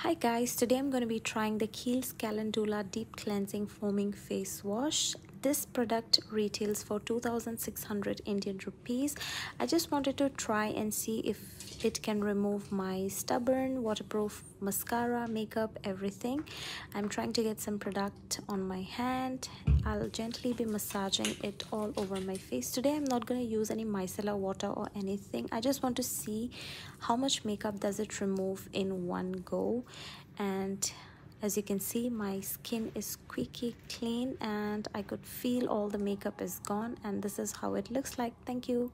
Hi guys, today I'm going to be trying the Kiehl's Calendula Deep Cleansing Foaming Face Wash. This product retails for 2600 Indian rupees. I just wanted to try and see if it can remove my stubborn, waterproof mascara, makeup, everything. I'm trying to get some product on my hand. I'll gently be massaging it all over my face. Today I'm not going to use any micellar water or anything. I just want to see how much makeup does it remove in one go and as you can see my skin is squeaky clean and I could feel all the makeup is gone and this is how it looks like. Thank you